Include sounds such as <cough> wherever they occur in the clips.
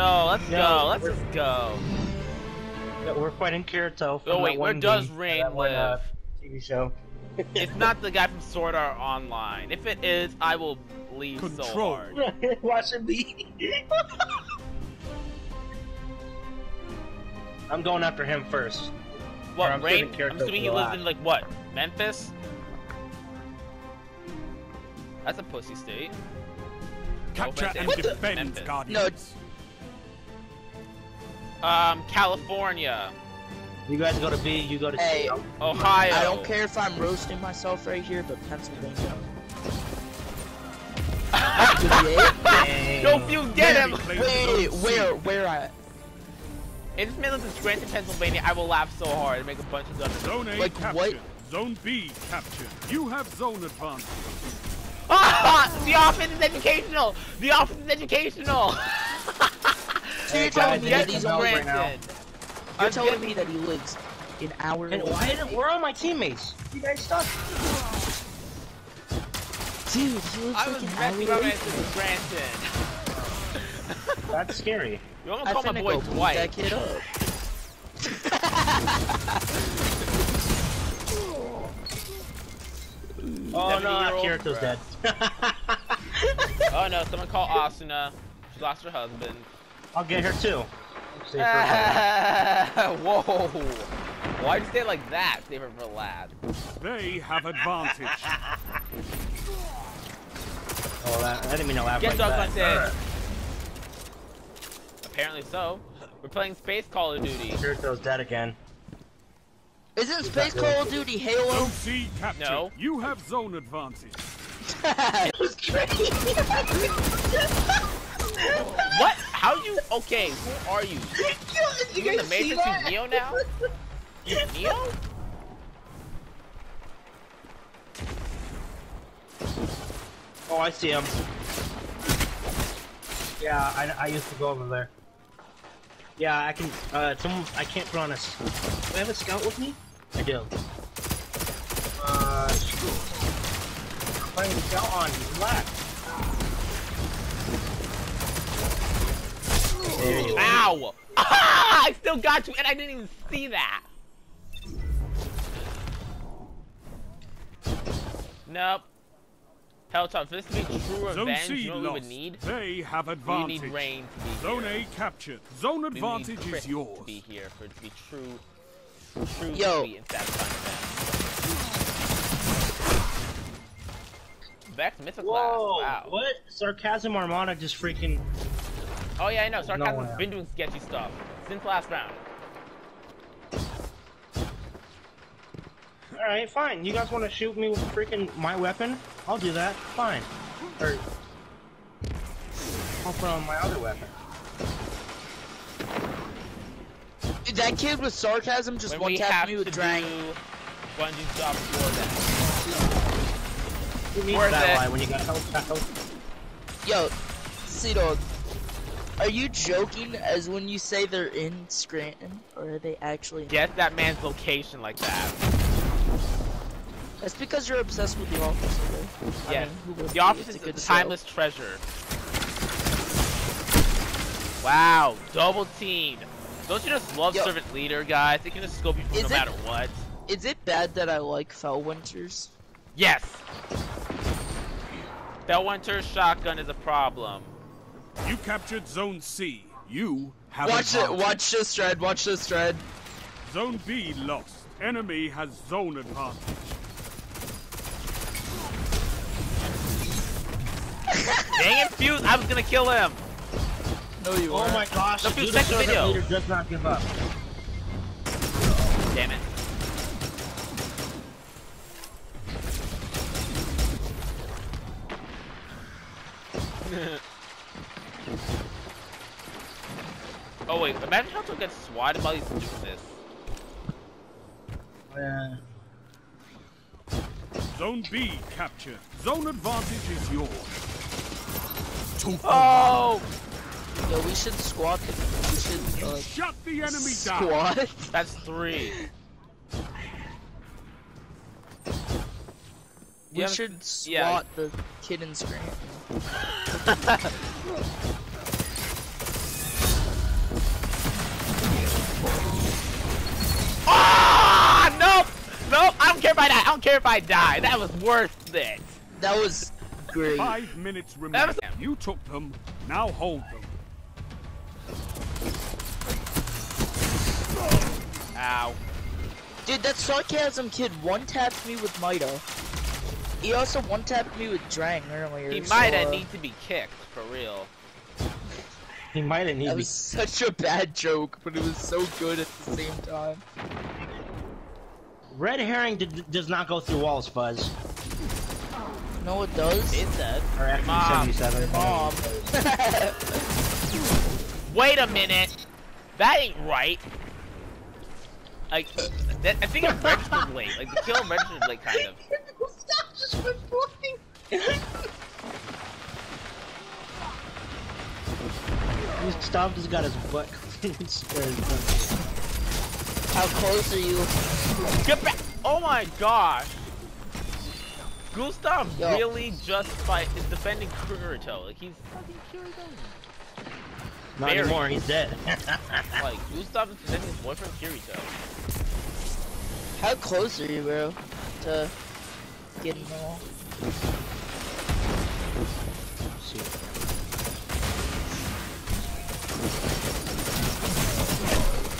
go. Let's No, go. Let's just go. Yeah, we're fighting Kirito. from Oh wait, where does Rain that one, uh, live? TV show. <laughs> It's not the guy from Sword Art Online. If it is, I will leave so Control. hard. <laughs> Watch him be. <laughs> I'm going after him first. What, I'm Rain? I'm assuming he lives last. in, like, what? Memphis? That's a pussy state. Capture offense, and What the- defend, Memphis. Guardians. Um, California. You guys go to B, you go to Hey. C. I'll- Ohio. I don't care if I'm roasting myself right here, but Pennsylvania. <laughs> Don't Fuse, get him! Wait, where, where at? If this man lives in Scranton, Pennsylvania, I will laugh so hard and make a bunch of thunder. Zone A Like, captured. what? Zone B captured. You have zone advantage. Ah! <laughs> The offense is educational! The offense is educational! <laughs> So you're Hey, telling me Get that it's he's Mel on right now. You're telling me that he lives an hour And away. why didn't where are all my teammates? You guys stuck. Dude, he lives I like was an messing hour my away. man to That's scary. You almost I called my finna boy go beat Dwight. that kid up. <laughs> Oh no, 70-year-old Kirito's bruh. dead. <laughs> Oh no, someone called Asuna. She lost her husband. I'll get her too. Save her for <laughs> Whoa! Why'd you say it like that? Save her for last. They have advantage. <laughs> Oh, that, I didn't mean to laugh Get like dog that. hunted! Apparently so. We're playing Space Call of Duty. Kirito's dead again. Isn't Space Call of Duty Halo? Zone C captured. No. You have zone advantage. <laughs> What? How you? Okay, who are you? You in the Matrix? You Neo now? You Neo? Oh, I see him. Yeah, I, I used to go over there. Yeah, I can. Uh, some I can't put on a. s- Do I have a scout with me? I do. Uh, shoot. I'm putting the scout on. He's black. There you go. Ow! Ah, I still got you, and I didn't even see that. Nope. Helltop, for this to be true Zone revenge, C you know what we would need? They have advantage. We need rain to be Zone here. A captured. Zone We need advantage Chris is yours. to be here for it to be true, true, Yo. sweet, and satisfying event. Vex Mythoclast, Whoa! wow. What? Sarcasm Armada just freaking. Oh yeah, I know. Sarcasm's way. been doing sketchy stuff since last round. Alright, fine. You guys want to shoot me with freaking my weapon? I'll do that. Fine. Or. I'll put on my other weapon. Did that kid with sarcasm just when one we tapped have me to with Drang. do bungee jump for Who needs Worth that it. when you got health health? Yo, Sea Dog, are you joking as when you say they're in Scranton, or are they actually? Guess that man's location like that. That's because you're obsessed with The Office. Okay? I mean, The? Office is a a good show. timeless treasure. Wow, double teamed. Don't you just love Yo. servant leader, guys? They can just scope you Is no it- matter what. Is it bad that I like Felwinters? Yes. Felwinter's shotgun is a problem. You captured Zone C. You have Watch it. Watch this thread. Watch this thread. Zone B lost. Enemy has zone advantage. <laughs> Dang it, Fuse! I was gonna kill him. No, you Oh aren't. my gosh! Look, dude, dude, the check the servant video. leader does not give up. Damn it. Oh wait, imagine how to get swatted while he's doing this. Yeah. Zone B captured. Zone advantage is yours. Two for Oh! Yo, we should squat. We should uh. Shut the enemy down. squat. That's three. We Yeah, should yeah. swat the kid in Scranton. <laughs> <laughs> care if I die. That was worth it. That was great. Five minutes That was- You took them. Now hold them. Ow. Dude, that sarcasm kid one tapped me with MIDA. He also one tapped me with Drang earlier. He so, might uh, need to be kicked for real. He might have That needed. was such a bad joke, but it was so good at the same time. Red herring d- does not go through walls, Fuzz. No, it does. It said. Or Mom. FP77. Mom. Wait a minute. That ain't right. Like, that, I think it registered late. Like, the kill registered late, kind of. Stop just reporting. Gustav just got his butt <laughs> clenched. Or his butt- How close are you? Get back! Oh my gosh! Gustav Yo. really just fight is defending Kirito. Like he's fucking Kirito. Not Very. anymore, he's dead. <laughs> Like Gustav is defending his boyfriend Kirito. How close are you, bro? To getting them all?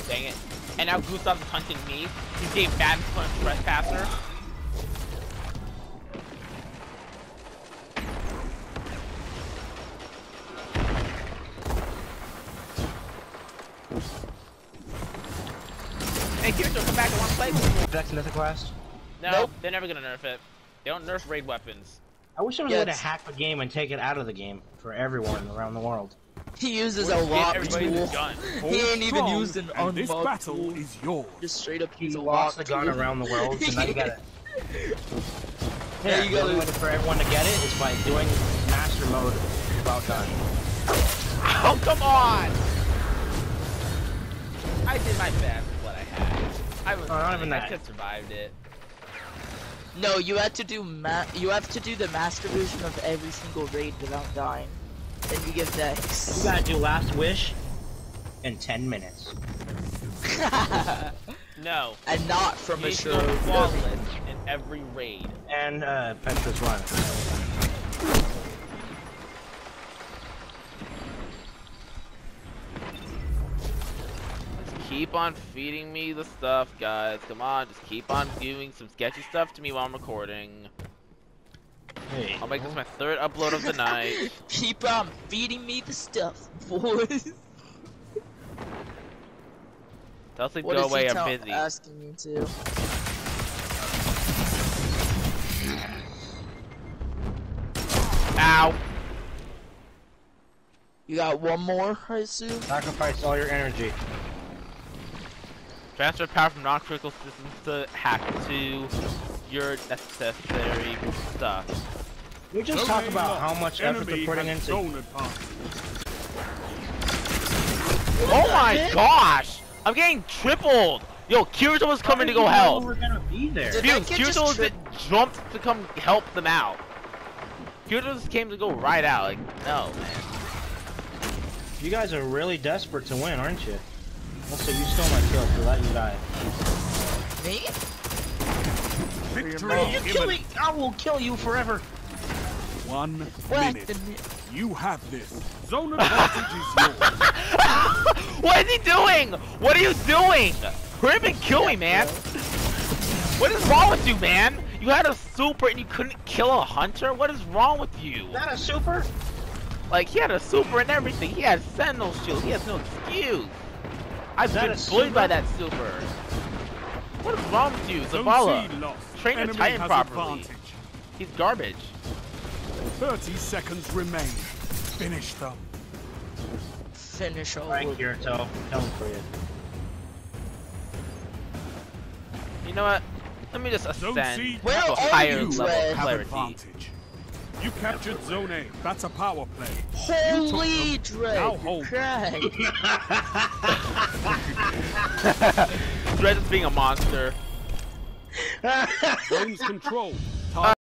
Dang it. And now Gustav is hunting me. He's getting bad punch trespasser. Hey Kirito, come back, I wanna play with you. Vex Mythoclast. No, Nope. they're never gonna nerf it. They don't nerf raid weapons. I wish there was Yeah, a way to hack the game and take it out of the game for everyone around the world. He uses a just get lock tool. the gun. Hold He ain't even strong, used an and this battle tool. is yours. Just straight up He use a lost lock the gun around the world, so now you gotta. <laughs> Yeah, Yeah, you the only gotta- way for everyone to get it is by doing master mode without gun. Oh, come on! I did my best with what I had. I was Oh, not even I that. could have survived it. No, you had to do ma- you have to do the master version of every single raid without dying. Then you get Dex. You gotta do Last Wish in 10 minutes. <laughs> No. and not from You a need to show. go flawless in every raid. And, uh, Petra's Run. Just keep on feeding me the stuff, guys. Come on, just keep on doing some sketchy stuff to me while I'm recording. Hey. I'll make this my third upload of the night. <laughs> Keep on feeding me the stuff, <laughs> boys. Tell Sleep What go is away, he I'm tell- busy. asking me to? Ow! You got one more, I assume. Sacrifice all your energy. Transfer power from non-critical systems to hack to your necessary stuff. We just talk about how much effort they're putting into. zone. Oh my gosh! I'm getting tripled! Yo, Kirito was coming to go help! We're gonna be there. Did- Dude, that kid just Kirito just jumped to come help them out. Kirito just came to go right out. Like, no, man. You guys are really desperate to win, aren't you? Also, you stole my kill, so let you die. Me? Victory mom. You kill imminent. me! I will kill you forever! One What? minute. You have this. Zone <laughs> advantage is yours. <laughs> what is he doing? What are you doing? Hurry up and kill me, man. What is wrong with you, man? You had a super and you couldn't kill a hunter? What is wrong with you? Is that a super? Like, he had a super and everything. He had sentinel shield. He has no excuse. I've been a bullied by that super. What is wrong with you, Zone Zavala? C lost. Train your Enemy Titan has properly. advantage. He's garbage. 30 seconds remain. Finish them. Finish all Alright, of Kirito. Coming for you. You know what? Let me just ascend C. to Where a higher you, level of have clarity. advantage. You captured Zone A. That's a power play. Holy them. Drake! Now hold. Craig! <laughs> Dredd is being a monster. Zones controlled.